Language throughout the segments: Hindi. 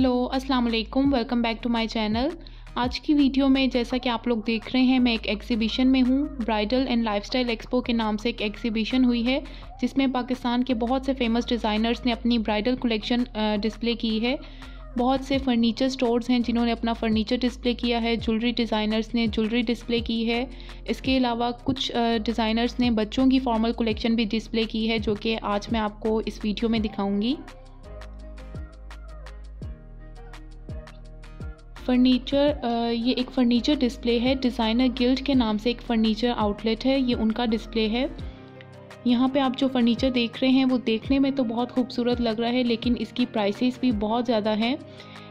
हेलो अस्सलाम वालेकुम welcome back to my channel आज की वीडियो में जैसा कि आप लोग देख रहे हैं, मैं एक एग्जीबिशन में हूँ। ब्राइडल एंड लाइफस्टाइल एक्सपो के नाम से एक एग्जीबिशन हुई है, जिसमें पाकिस्तान के बहुत से फ़ेमस डिज़ाइनर्स ने अपनी ब्राइडल कलेक्शन डिस्प्ले की है। बहुत से फर्नीचर स्टोर्स हैं जिन्होंने अपना फर्नीचर डिस्प्ले किया है। ज्वेलरी डिज़ाइनर्स ने ज्वेलरी डिस्प्ले की है। इसके अलावा कुछ डिज़ाइनर्स ने बच्चों की फॉर्मल कलेक्शन भी डिस्प्ले की है, जो कि आज मैं आपको इस वीडियो में दिखाऊँगी। फ़र्नीचर ये एक फ़र्नीचर डिस्प्ले है। डिज़ाइनर गिल्ड के नाम से एक फ़र्नीचर आउटलेट है। ये उनका डिस्प्ले है। यहाँ पे आप जो फ़र्नीचर देख रहे हैं वो देखने में तो बहुत खूबसूरत लग रहा है, लेकिन इसकी प्राइसेस भी बहुत ज़्यादा हैं।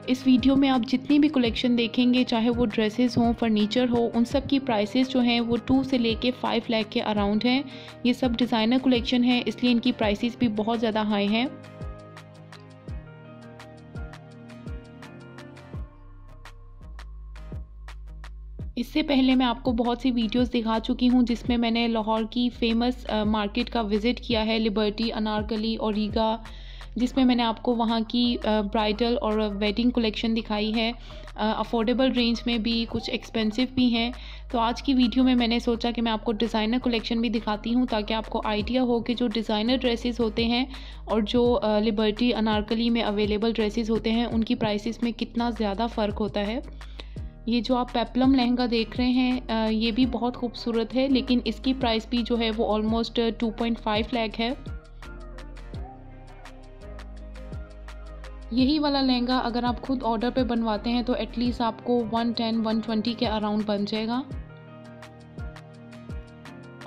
इस वीडियो में आप जितनी भी कलेक्शन देखेंगे, चाहे वो ड्रेसेस हों फर्नीचर हो, उन सब की प्राइसेस जो हैं वो टू से लेके फाइव लाख के अराउंड हैं। ये सब डिज़ाइनर कलेक्शन है, इसलिए इनकी प्राइसेस भी बहुत ज़्यादा हाई हैं। इससे पहले मैं आपको बहुत सी वीडियोस दिखा चुकी हूँ जिसमें मैंने लाहौर की फ़ेमस मार्केट का विज़िट किया है लिबर्टी अनारकली और रीगा जिसमें मैंने आपको वहाँ की ब्राइडल और वेडिंग कलेक्शन दिखाई है। अफोर्डेबल रेंज में भी कुछ एक्सपेंसिव भी हैं। तो आज की वीडियो में मैंने सोचा कि मैं आपको डिज़ाइनर कलेक्शन भी दिखाती हूँ ताकि आपको आइडिया हो कि जो डिज़ाइनर ड्रेसेस होते हैं और जो लिबर्टी अनारकली में अवेलेबल ड्रेसेस होते हैं, उनकी प्राइसेस में कितना ज़्यादा फ़र्क होता है। ये जो आप पेपलम लहंगा देख रहे हैं ये भी बहुत खूबसूरत है, लेकिन इसकी प्राइस भी जो है वो ऑलमोस्ट 2.5 लाख है। यही वाला लहंगा अगर आप खुद ऑर्डर पे बनवाते हैं तो एटलीस्ट आपको 110 120 के अराउंड बन जाएगा।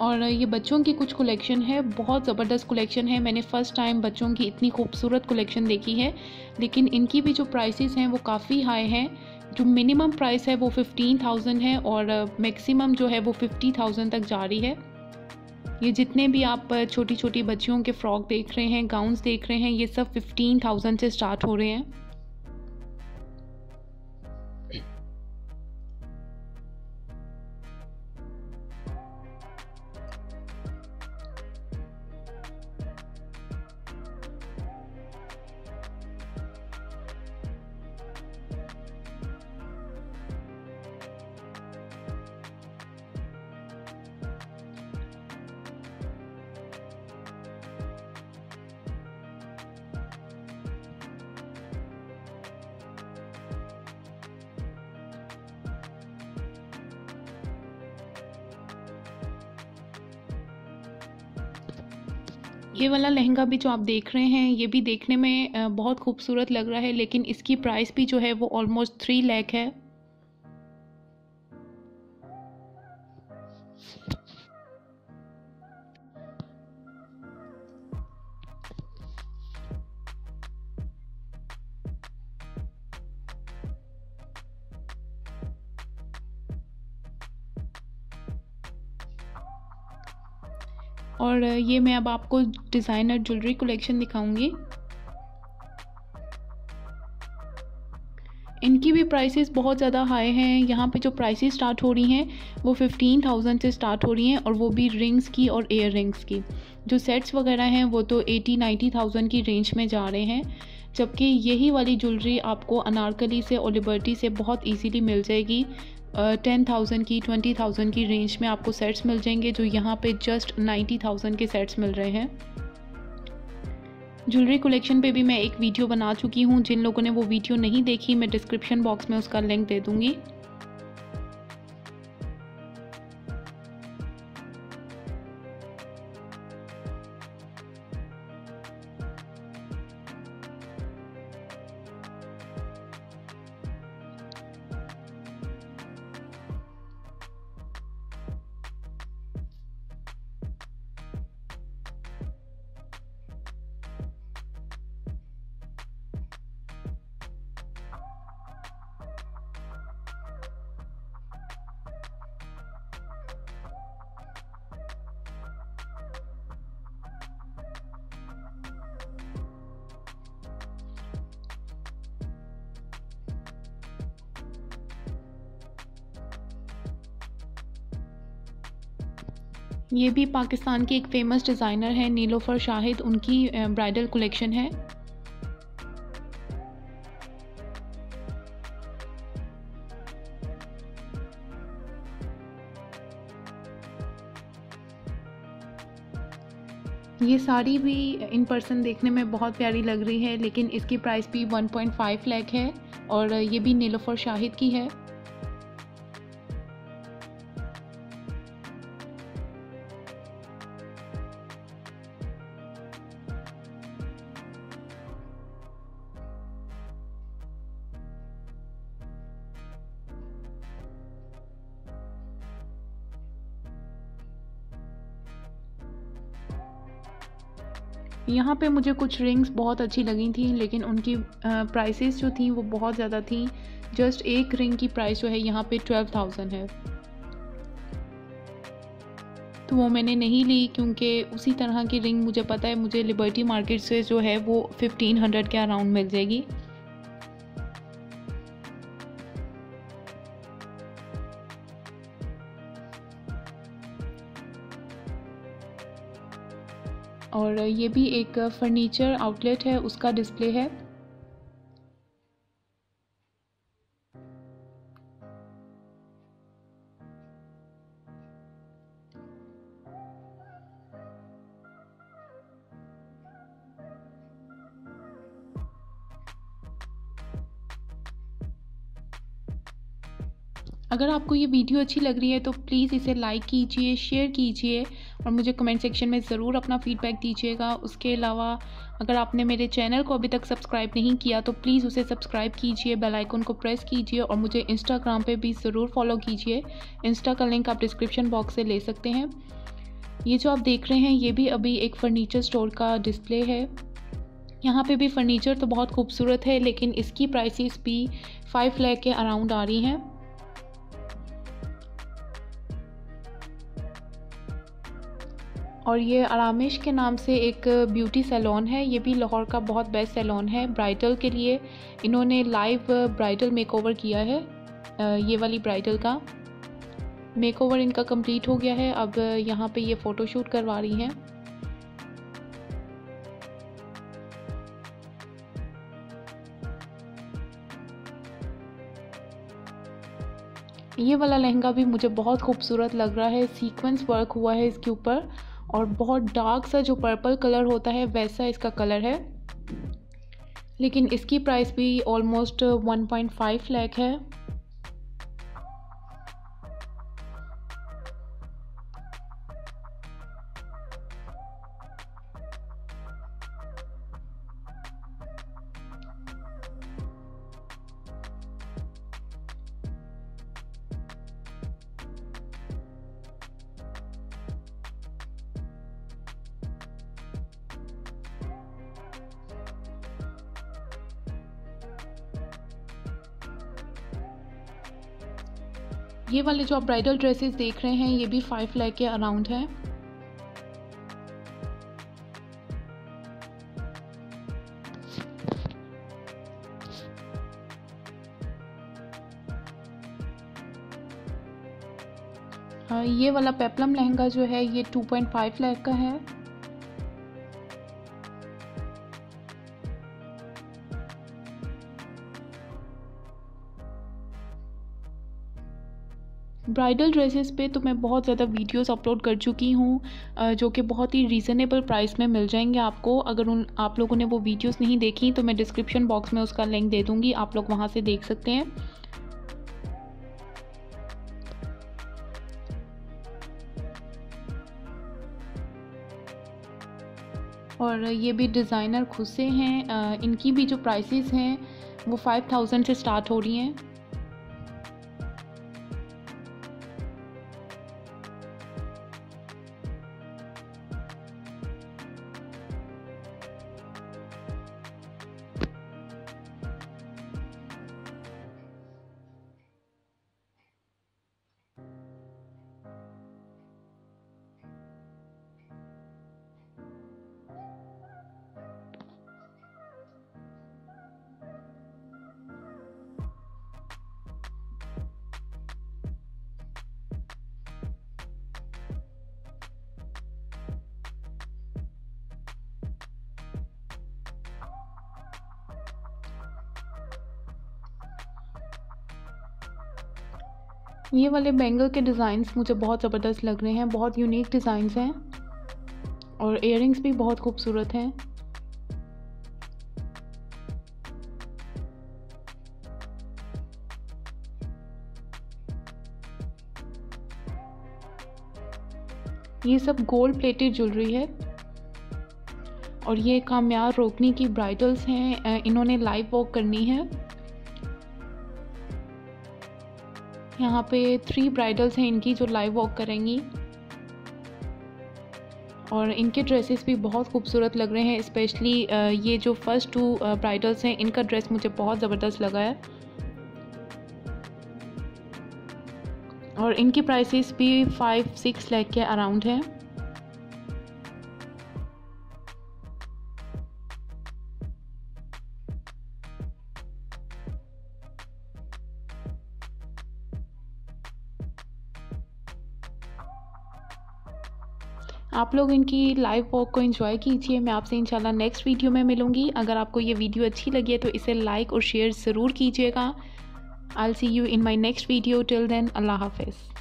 और ये बच्चों की कुछ कलेक्शन है, बहुत ज़बरदस्त कलेक्शन है। मैंने फ़र्स्ट टाइम बच्चों की इतनी खूबसूरत कलेक्शन देखी है, लेकिन इनकी भी जो प्राइसेस हैं वो काफ़ी हाई हैं। जो मिनिमम प्राइस है वो फिफ्टीन थाउज़ेंड है और मैक्सिमम जो है वो फिफ्टी थाउज़ेंड तक जा रही है। ये जितने भी आप छोटी छोटी बच्चियों के फ्रॉक देख रहे हैं गाउन्स देख रहे हैं, ये सब फिफ्टीन थाउज़ेंड से स्टार्ट हो रहे हैं। ये वाला लहंगा भी जो आप देख रहे हैं, ये भी देखने में बहुत खूबसूरत लग रहा है, लेकिन इसकी प्राइस भी जो है वो ऑलमोस्ट थ्री लैख है। और ये मैं अब आपको डिज़ाइनर ज्वेलरी कलेक्शन दिखाऊँगी। इनकी भी प्राइसेस बहुत ज़्यादा हाई हैं। यहाँ पे जो प्राइसेस स्टार्ट हो रही हैं, वो फिफ्टीन थाउज़ेंड से स्टार्ट हो रही हैं और वो भी रिंग्स की और एयर रिंग्स की। जो सेट्स वगैरह हैं, वो तो एटी नाइन्टी थाउज़ेंड की रेंज में जा रहे हैं। जबकि यही वाली ज्वेलरी आपको अनारकली से और लिबर्टी से बहुत इजीली मिल जाएगी। टेन थाउज़ेंड की ट्वेंटी थाउज़ेंड की रेंज में आपको सेट्स मिल जाएँगे जो यहाँ पे जस्ट नाइन्टी थाउज़ेंड के सेट्स मिल रहे हैं। ज्वेलरी कलेक्शन पे भी मैं एक वीडियो बना चुकी हूँ। जिन लोगों ने वो वीडियो नहीं देखी, मैं डिस्क्रिप्शन बॉक्स में उसका लिंक दे दूँगी। ये भी पाकिस्तान की एक फ़ेमस डिज़ाइनर है नीलोफर शाहिद उनकी ब्राइडल कलेक्शन है। ये साड़ी भी इन पर्सन देखने में बहुत प्यारी लग रही है, लेकिन इसकी प्राइस भी 1.5 लाख है और ये भी नीलोफर शाहिद की है। यहाँ पे मुझे कुछ रिंग्स बहुत अच्छी लगी थी, लेकिन उनकी प्राइसेस जो थी वो बहुत ज़्यादा थी। जस्ट एक रिंग की प्राइस जो है, यहाँ पे ट्वेल्व थाउज़ेंड है। तो वो मैंने नहीं ली, क्योंकि उसी तरह की रिंग मुझे पता है, मुझे लिबर्टी मार्केट से जो है वो फिफ्टीन हंड्रेड के अराउंड मिल जाएगी। और ये भी एक फर्नीचर आउटलेट है उसका डिस्प्ले है। अगर आपको ये वीडियो अच्छी लग रही है तो प्लीज़ इसे लाइक कीजिए शेयर कीजिए और मुझे कमेंट सेक्शन में ज़रूर अपना फ़ीडबैक दीजिएगा। उसके अलावा, अगर आपने मेरे चैनल को अभी तक सब्सक्राइब नहीं किया तो प्लीज़ उसे सब्सक्राइब कीजिए बेल आइकन को प्रेस कीजिए और मुझे इंस्टाग्राम पे भी ज़रूर फॉलो कीजिए। इंस्टा का लिंक आप डिस्क्रिप्शन बॉक्स से ले सकते हैं। ये जो आप देख रहे हैं, ये भी अभी एक फ़र्नीचर स्टोर का डिस्प्ले है। यहाँ पे भी फ़र्नीचर तो बहुत खूबसूरत है, लेकिन इसकी प्राइसेस भी फाइव लैख के अराउंड आ रही हैं। और ये आरामिश के नाम से एक ब्यूटी सैलून है। ये भी लाहौर का बहुत बेस्ट सैलून है ब्राइडल के लिए। इन्होंने लाइव ब्राइडल मेकओवर किया है ये वाली ब्राइडल का। मेकओवर इनका कंप्लीट हो गया है। अब यहाँ पे ये फ़ोटोशूट करवा रही हैं। ये वाला लहंगा भी मुझे बहुत खूबसूरत लग रहा है। सीक्वेंस वर्क हुआ है इसके ऊपर। और बहुत डार्क सा जो पर्पल कलर होता है, वैसा इसका कलर है। लेकिन इसकी प्राइस भी ऑलमोस्ट 1.5 लाख है। ये वाले जो आप ब्राइडल ड्रेसेस देख रहे हैं, ये भी फाइव लाख के अराउंड है। ये वाला पेपलम लहंगा जो है, ये 2.5 लाख का है। ब्राइडल ड्रेसेस पे तो मैं बहुत ज़्यादा वीडियोस अपलोड कर चुकी हूँ जो कि बहुत ही रीज़नेबल प्राइस में मिल जाएँगे आपको। अगर उन, आप लोगों ने वो वीडियोस नहीं देखी तो मैं डिस्क्रिप्शन बॉक्स में उसका लिंक दे दूँगी, आप लोग वहाँ से देख सकते हैं। और ये भी डिज़ाइनर खुद से हैं इनकी भी जो प्राइसेस हैं, वो फाइव थाउज़ेंड से स्टार्ट हो रही हैं। ये वाले बैंगल के डिज़ाइंस मुझे बहुत ज़बरदस्त लग रहे हैं, बहुत यूनिक डिज़ाइंस हैं और इयर भी बहुत खूबसूरत हैं। ये सब गोल्ड प्लेटेड ज्वेलरी है और ये कामयार रोकनी की ब्राइडल्स हैं इन्होंने लाइव वॉक करनी है। यहाँ पे थ्री ब्राइडल्स हैं इनकी जो लाइव वॉक करेंगी। और इनके ड्रेसेस भी बहुत खूबसूरत लग रहे हैं स्पेशली ये जो फ़र्स्ट टू ब्राइडल्स हैं, इनका ड्रेस मुझे बहुत ज़बरदस्त लगा है। और इनकी प्राइसेस भी फाइव सिक्स लैख के अराउंड हैं। आप लोग इनकी लाइव वॉक को इन्जॉय कीजिए। मैं आपसे इंशाल्लाह नेक्स्ट वीडियो में मिलूँगी। अगर आपको ये वीडियो अच्छी लगी है तो इसे लाइक और शेयर ज़रूर कीजिएगा। I see you in my next video till then Allah Hafiz.